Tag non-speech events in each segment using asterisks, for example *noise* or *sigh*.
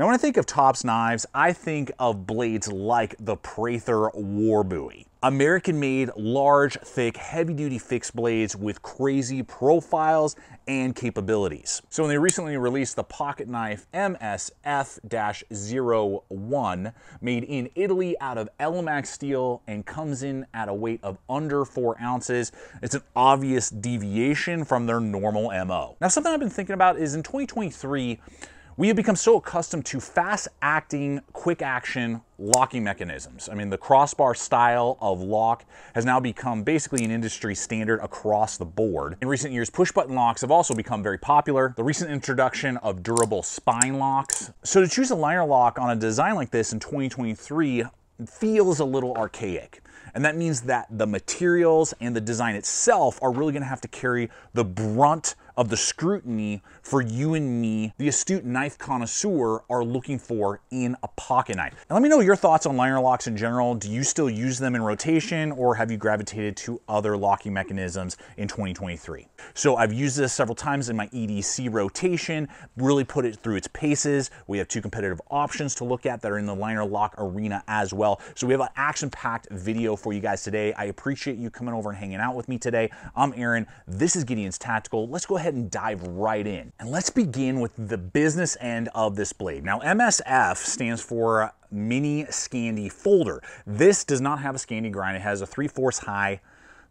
Now when I think of Tops knives, I think of blades like the Prather War Bowie. American-made, large, thick, heavy-duty fixed blades with crazy profiles and capabilities. So when they recently released the pocket knife MSF-01, made in Italy out of Elmax steel and comes in at a weight of under four ounces, it's an obvious deviation from their normal MO. Now something I've been thinking about is in 2023, we have become so accustomed to fast acting, quick action locking mechanisms. I mean, the crossbar style of lock has now become basically an industry standard across the board. In recent years, push button locks have also become very popular. The recent introduction of durable spine locks. So to choose a liner lock on a design like this in 2023 feels a little archaic. And that means that the materials and the design itself are really gonna have to carry the brunt of the scrutiny for you and me, the astute knife connoisseur, are looking for in a pocket knife. Now let me know your thoughts on liner locks in general. Do you still use them in rotation or have you gravitated to other locking mechanisms in 2023? So I've used this several times in my EDC rotation, really put it through its paces. We have two competitive options to look at that are in the liner lock arena as well. So we have an action-packed video for you guys today. I appreciate you coming over and hanging out with me today. I'm Aaron. This is Gideon's Tactical. Let's go ahead ahead and dive right in. And let's begin with the business end of this blade. Now, MSF stands for Mini Scandi Folder. This does not have a Scandi grind. It has a 3 4 high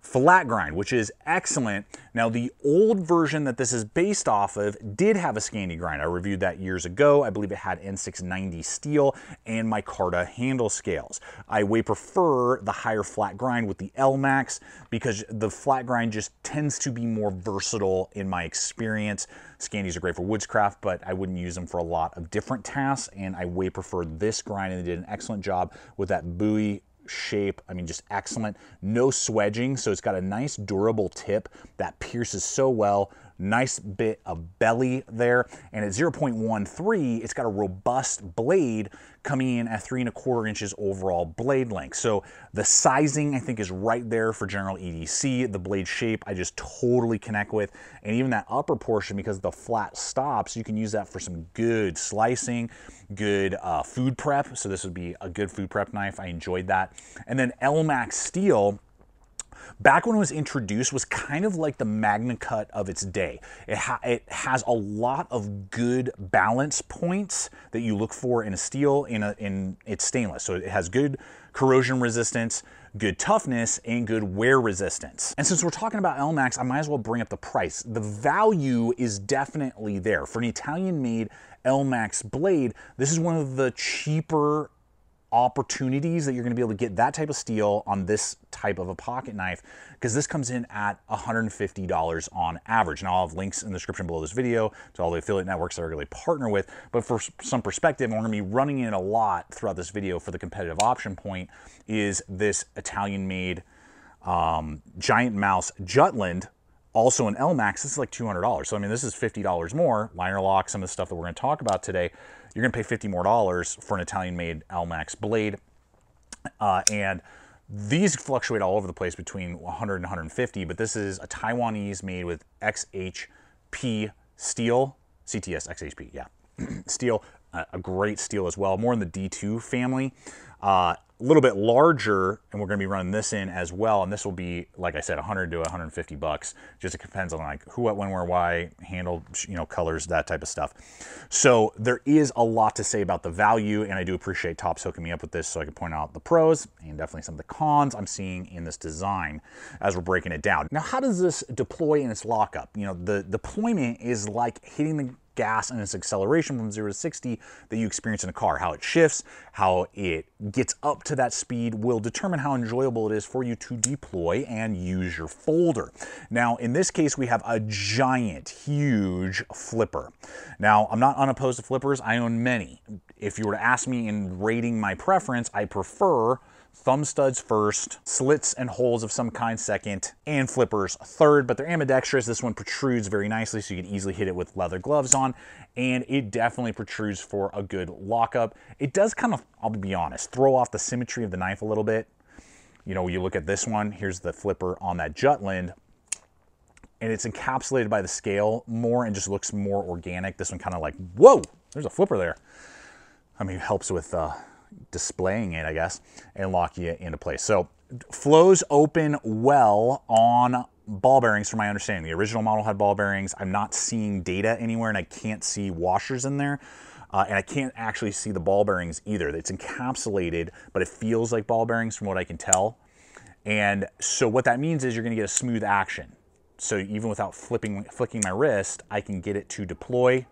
flat grind, which is excellent. Now, the old version that this is based off of did have a Scandi grind. I reviewed that years ago. I believe it had N690 steel and micarta handle scales. I way prefer the higher flat grind with the Elmax because the flat grind just tends to be more versatile in my experience. Scandis are great for woodscraft, but I wouldn't use them for a lot of different tasks, and I way prefer this grind, and they did an excellent job with that Bowie shape. I mean, just excellent. No swedging, so it's got a nice durable tip that pierces so well. Nice bit of belly there. And at 0.13, it's got a robust blade coming in at three and a quarter inches overall blade length. So the sizing I think is right there for general EDC. The blade shape I just totally connect with. And even that upper portion, because the flat stops, you can use that for some good slicing, good uh, food prep. So this would be a good food prep knife. I enjoyed that. And then Elmax steel, back when it was introduced was kind of like the Magna Cut of its day. It, ha it has a lot of good balance points that you look for in a steel in, a, in its stainless. So it has good corrosion resistance, good toughness, and good wear resistance. And since we're talking about Elmax, I might as well bring up the price. The value is definitely there. For an Italian-made Elmax blade, this is one of the cheaper opportunities that you're going to be able to get that type of steel on this type of a pocket knife because this comes in at $150 on average. Now I'll have links in the description below this video to all the affiliate networks that I really partner with, but for some perspective, we're going to be running it a lot throughout this video for the competitive option point is this Italian-made um, Giant Mouse Jutland also an Elmax, this is like $200. So, I mean, this is $50 more. Liner lock, some of the stuff that we're going to talk about today you're going to pay 50 more dollars for an Italian-made Elmax blade. Uh, and these fluctuate all over the place between 100 and 150, but this is a Taiwanese made with XHP steel, CTS XHP, yeah, *clears throat* steel, uh, a great steel as well, more in the D2 family. Uh, a little bit larger, and we're going to be running this in as well. And this will be, like I said, 100 to 150 bucks. Just it depends on like who, what, when, where, why, handle, you know, colors, that type of stuff. So there is a lot to say about the value, and I do appreciate Tops hooking me up with this so I can point out the pros and definitely some of the cons I'm seeing in this design as we're breaking it down. Now, how does this deploy in its lockup? You know, the deployment is like hitting the gas and its acceleration from 0 to 60 that you experience in a car. How it shifts, how it gets up to that speed will determine how enjoyable it is for you to deploy and use your folder. Now, in this case, we have a giant, huge flipper. Now, I'm not unopposed to flippers. I own many. If you were to ask me in rating my preference, I prefer thumb studs first, slits and holes of some kind second, and flippers third, but they're ambidextrous. This one protrudes very nicely, so you can easily hit it with leather gloves on, and it definitely protrudes for a good lockup. It does kind of, I'll be honest, throw off the symmetry of the knife a little bit. You know, you look at this one, here's the flipper on that Jutland, and it's encapsulated by the scale more and just looks more organic. This one kind of like, whoa, there's a flipper there. I mean, it helps with uh, displaying it, I guess, and lock you into place. So flows open well on ball bearings from my understanding. The original model had ball bearings. I'm not seeing data anywhere and I can't see washers in there. Uh, and I can't actually see the ball bearings either. It's encapsulated, but it feels like ball bearings from what I can tell. And so what that means is you're gonna get a smooth action. So even without flipping, flicking my wrist, I can get it to deploy.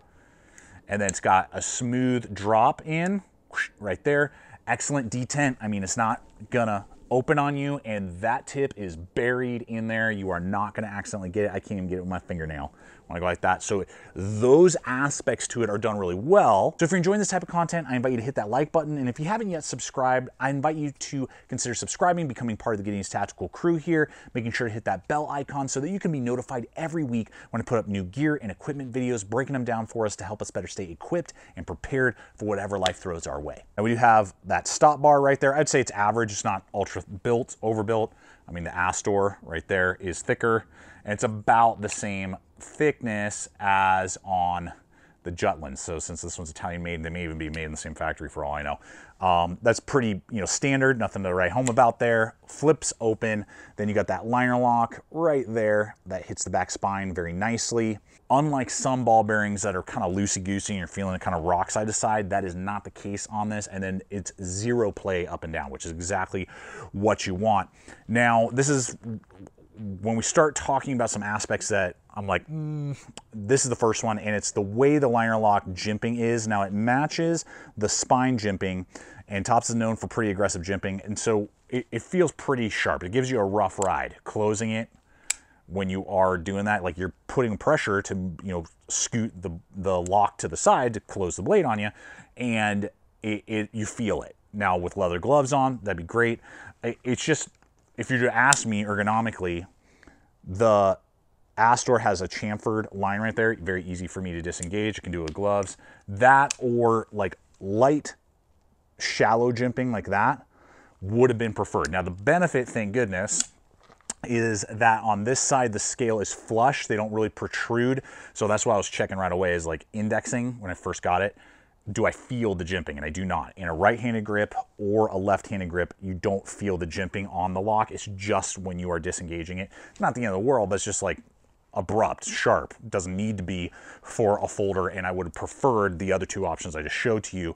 And then it's got a smooth drop in right there. Excellent detent. I mean, it's not gonna open on you and that tip is buried in there. You are not gonna accidentally get it. I can't even get it with my fingernail I go like that. So those aspects to it are done really well. So if you're enjoying this type of content, I invite you to hit that like button. And if you haven't yet subscribed, I invite you to consider subscribing, becoming part of the Gideon's Tactical crew here, making sure to hit that bell icon so that you can be notified every week when I put up new gear and equipment videos, breaking them down for us to help us better stay equipped and prepared for whatever life throws our way. Now we do have that stop bar right there. I'd say it's average. It's not ultra built, overbuilt. I mean, the Astor right there is thicker and it's about the same thickness as on the Jutland. So since this one's Italian made, they may even be made in the same factory for all I know. Um, that's pretty, you know, standard, nothing to write home about there. Flips open, then you got that liner lock right there that hits the back spine very nicely. Unlike some ball bearings that are kind of loosey-goosey and you're feeling it kind of rock side to side, that is not the case on this. And then it's zero play up and down, which is exactly what you want. Now, this is when we start talking about some aspects that I'm like, mm, this is the first one, and it's the way the liner lock jimping is. Now it matches the spine jimping, and Tops is known for pretty aggressive jimping, and so it, it feels pretty sharp. It gives you a rough ride. Closing it when you are doing that, like you're putting pressure to, you know, scoot the, the lock to the side to close the blade on you, and it, it you feel it. Now with leather gloves on, that'd be great. It's just, if you were to ask me ergonomically, the Astor has a chamfered line right there, very easy for me to disengage. I can do it with gloves. That or like light, shallow jimping like that would have been preferred. Now the benefit, thank goodness, is that on this side the scale is flush. They don't really protrude. So that's why I was checking right away is like indexing when I first got it do I feel the jimping? And I do not. In a right-handed grip or a left-handed grip, you don't feel the jimping on the lock. It's just when you are disengaging it. It's not the end of the world, but it's just like abrupt, sharp. Doesn't need to be for a folder, and I would have preferred the other two options I just showed to you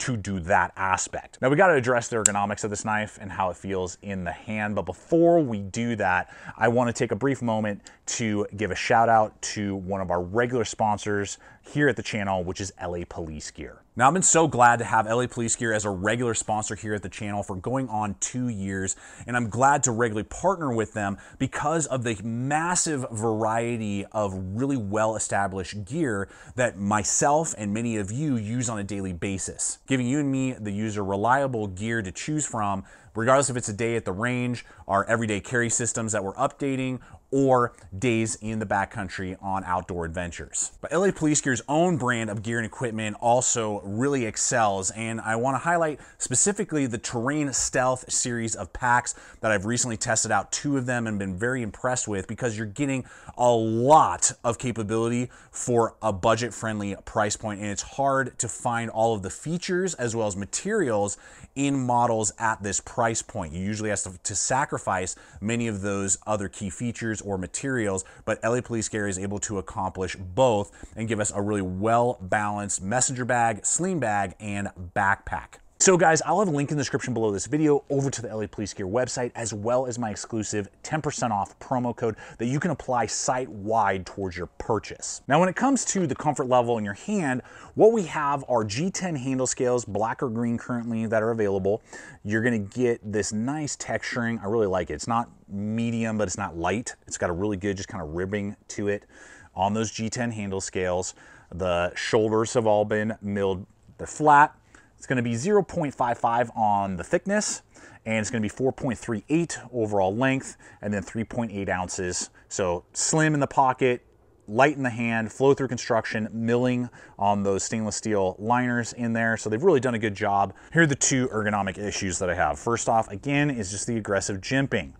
to do that aspect. Now we got to address the ergonomics of this knife and how it feels in the hand. But before we do that, I want to take a brief moment to give a shout out to one of our regular sponsors here at the channel, which is LA Police Gear. Now, I've been so glad to have LA Police Gear as a regular sponsor here at the channel for going on two years, and I'm glad to regularly partner with them because of the massive variety of really well established gear that myself and many of you use on a daily basis, giving you and me, the user, reliable gear to choose from regardless if it's a day at the range, our everyday carry systems that we're updating, or days in the backcountry on outdoor adventures. But LA Police Gear's own brand of gear and equipment also really excels, and I want to highlight specifically the Terrain Stealth series of packs that I've recently tested out two of them and been very impressed with because you're getting a lot of capability for a budget-friendly price point. and it's hard to find all of the features as well as materials in models at this price point. You usually have to, to sacrifice many of those other key features or materials, but LA Police Gear is able to accomplish both and give us a really well balanced messenger bag, sling bag, and backpack. So guys, I'll have a link in the description below this video over to the LA Police Gear website, as well as my exclusive 10% off promo code that you can apply site-wide towards your purchase. Now, when it comes to the comfort level in your hand, what we have are G10 handle scales, black or green currently, that are available. You're gonna get this nice texturing. I really like it. It's not medium, but it's not light. It's got a really good just kind of ribbing to it on those G10 handle scales. The shoulders have all been milled. They're flat it's going to be 0.55 on the thickness, and it's going to be 4.38 overall length, and then 3.8 ounces. So slim in the pocket, light in the hand, flow through construction, milling on those stainless steel liners in there. So they've really done a good job. Here are the two ergonomic issues that I have. First off, again, is just the aggressive jimping.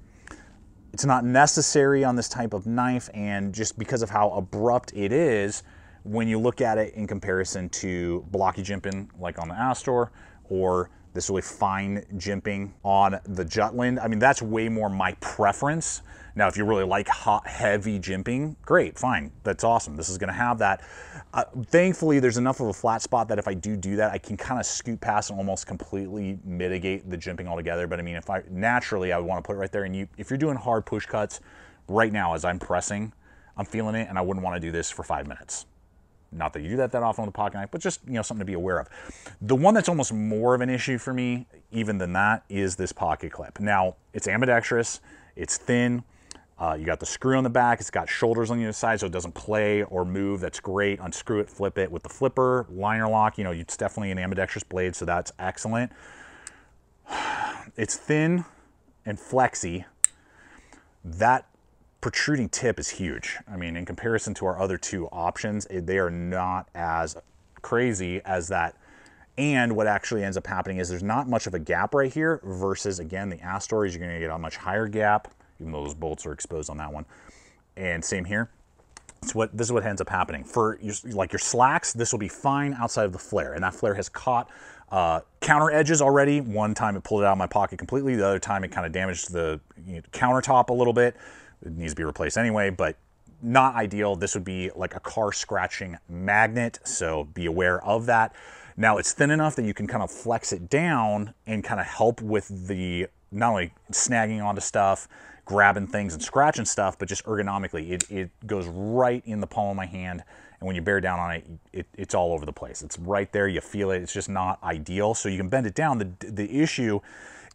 It's not necessary on this type of knife, and just because of how abrupt it is, when you look at it in comparison to blocky jimping like on the Astor or this really fine jimping on the Jutland. I mean, that's way more my preference. Now, if you really like hot, heavy jimping, great, fine. That's awesome. This is gonna have that. Uh, thankfully, there's enough of a flat spot that if I do do that, I can kind of scoot past and almost completely mitigate the jimping altogether. But I mean, if I naturally, I would wanna put it right there. And you, if you're doing hard push cuts, right now as I'm pressing, I'm feeling it and I wouldn't wanna do this for five minutes. Not that you do that that often with a pocket knife, but just you know something to be aware of. The one that's almost more of an issue for me, even than that, is this pocket clip. Now it's ambidextrous, it's thin. Uh, you got the screw on the back. It's got shoulders on the other side, so it doesn't play or move. That's great. Unscrew it, flip it with the flipper, liner lock. You know, it's definitely an ambidextrous blade, so that's excellent. *sighs* It's thin and flexy. That protruding tip is huge. I mean, in comparison to our other two options, they are not as crazy as that. And what actually ends up happening is there's not much of a gap right here versus, again, the Astors, you're going to get a much higher gap, even though those bolts are exposed on that one. And same here. So what this is what ends up happening for your, like your slacks. This will be fine outside of the flare, and that flare has caught uh, counter edges already. One time it pulled it out of my pocket completely. The other time it kind of damaged the you know, countertop a little bit. It needs to be replaced anyway, but not ideal. This would be like a car scratching magnet, so be aware of that. Now it's thin enough that you can kind of flex it down and kind of help with the not only snagging onto stuff, grabbing things and scratching stuff, but just ergonomically, it, it goes right in the palm of my hand. And when you bear down on it, it, it's all over the place. It's right there, you feel it. It's just not ideal. So you can bend it down. The, the issue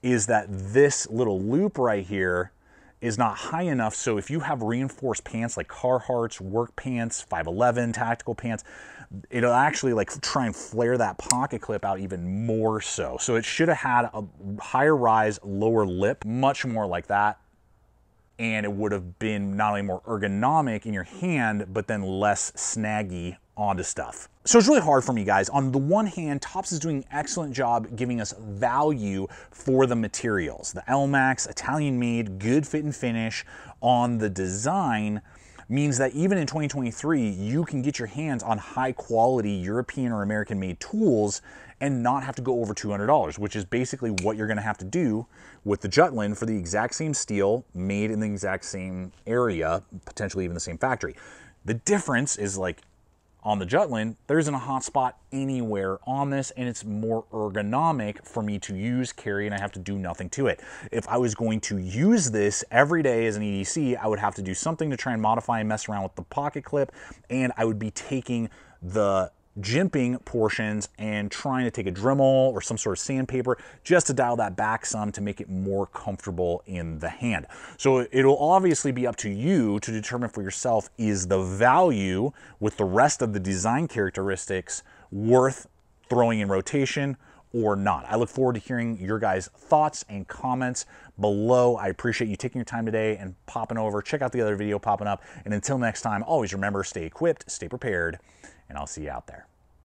is that this little loop right here is not high enough. So if you have reinforced pants like Carhartt's, work pants, 511 tactical pants, it'll actually like try and flare that pocket clip out even more so. So it should have had a higher rise, lower lip, much more like that. And it would have been not only more ergonomic in your hand, but then less snaggy onto stuff. So it's really hard for me guys. On the one hand, Tops is doing an excellent job giving us value for the materials. The Elmax, Italian made, good fit and finish on the design means that even in 2023, you can get your hands on high quality European or American made tools and not have to go over $200, which is basically what you're gonna have to do with the Jutland for the exact same steel made in the exact same area, potentially even the same factory. The difference is like on the Jutland, there isn't a hot spot anywhere on this and it's more ergonomic for me to use, carry, and I have to do nothing to it. If I was going to use this every day as an EDC, I would have to do something to try and modify and mess around with the pocket clip and I would be taking the jimping portions and trying to take a Dremel or some sort of sandpaper just to dial that back some to make it more comfortable in the hand. So it'll obviously be up to you to determine for yourself is the value with the rest of the design characteristics worth throwing in rotation or not. I look forward to hearing your guys' thoughts and comments below. I appreciate you taking your time today and popping over. Check out the other video popping up. And until next time, always remember, stay equipped, stay prepared, and I'll see you out there.